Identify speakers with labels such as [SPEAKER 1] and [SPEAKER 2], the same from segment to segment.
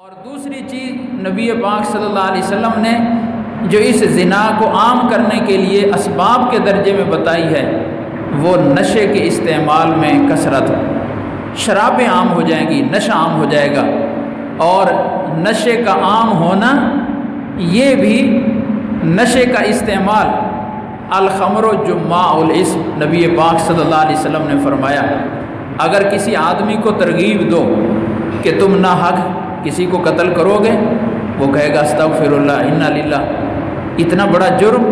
[SPEAKER 1] और दूसरी चीज़ नबी पाक सल्लल्लाहु अलैहि वसल्लम ने जो इस ज़िना को आम करने के लिए इसबाब के दर्जे में बताई है, वो नशे के इस्तेमाल में कसरत। शराबें आम हो जाएँगी, नशा आम हो जाएगा। और नशे का आम होना, ये भी नशे का इस्तेमाल। अलखमर जुम्माइस्म नबी पाक सल्लल्लाहु अलैहि वसल्लम ने फरमाया, अगर किसी आदमी को तरगीब दो कि तुम ना हक किसी को कत्ल करोगे? वो कहेगा अस्तफ़िरल्ला इन्ना लिल्ला इतना बड़ा जुर्म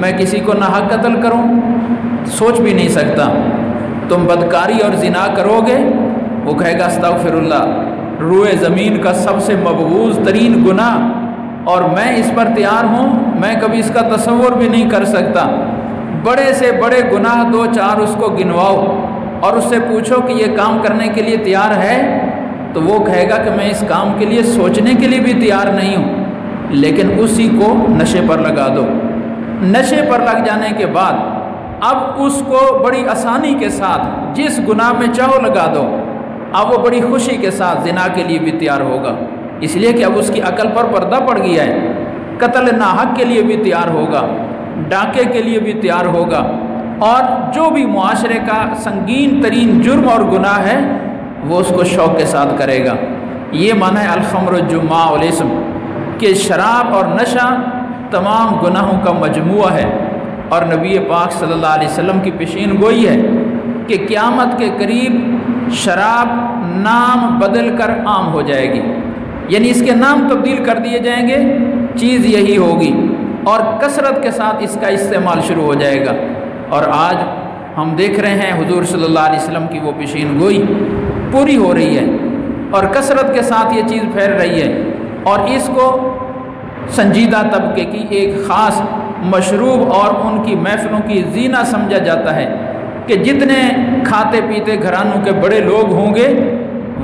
[SPEAKER 1] मैं किसी को ना हक कत्ल करूँ? सोच भी नहीं सकता। तुम बदकारी और जिना करोगे? वो कहेगा अस्तफ़िरल्ला रुए ज़मीन का सबसे मकबूज तरीन गुना और मैं इस पर तैयार हूँ, मैं कभी इसका तस्वर भी नहीं कर सकता। बड़े से बड़े गुनाह दो चार उसको गिनवाओ और उससे पूछो कि ये काम करने के लिए तैयार है तो वो कहेगा कि मैं इस काम के लिए सोचने के लिए भी तैयार नहीं हूँ, लेकिन उसी को नशे पर लगा दो। नशे पर लग जाने के बाद अब उसको बड़ी आसानी के साथ, जिस गुनाह में चाहो लगा दो। अब वो बड़ी खुशी के साथ जिना के लिए भी तैयार होगा। इसलिए कि अब उसकी अकल पर पर्दा पड़ गया है। कत्ल नाहक के लिए भी तैयार होगा, डाके के लिए भी तैयार होगा। और जो भी मुआशरे का संगीन तरीन जुर्म और गुनाह है वो उसको शौक़ के साथ करेगा। ये माना है अलखमरजुम्मासम कि शराब और नशा तमाम गुनाहों का मजमू है और नबी पाक सल्लल्लाहु अलैहि वसल्लम की पेशीन गोई है कि क़्यामत के करीब शराब नाम बदल कर आम हो जाएगी। यानी इसके नाम तब्दील कर दिए जाएँगे, चीज़ यही होगी और कसरत के साथ इसका इस्तेमाल शुरू हो जाएगा। और आज हम देख रहे हैं, हुजूर सल्लल्लाहु अलैहि वसल्लम की वो पेशीन गोई पूरी हो रही है और कसरत के साथ ये चीज़ फैल रही है और इसको संजीदा तबके की एक ख़ास मशरूब और उनकी महफलों की जीना समझा जाता है कि जितने खाते पीते घरानों के बड़े लोग होंगे,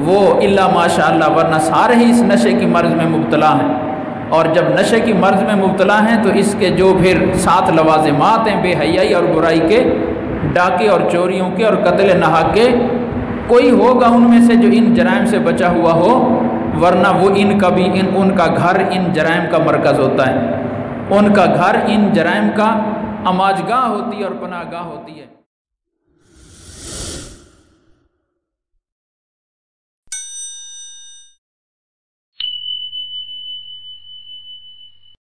[SPEAKER 1] वो इल्ला माशा वरना सारे ही इस नशे की मर्ज़ में मुबतला हैं। और जब नशे की मर्ज़ में मुबतला हैं तो इसके जो फिर सात लवाजमात हैं, बेहयाई और बुराई के, डाके और चोरियों के और कत्ल नहा के कोई होगा उनमें से जो इन जराइम से बचा हुआ हो, वरना वो इन कभी इन, उनका घर इन जराइम का मरकज़ होता है। उनका घर इन जराइम का अमाजगाह होती है और पनागाह होती है।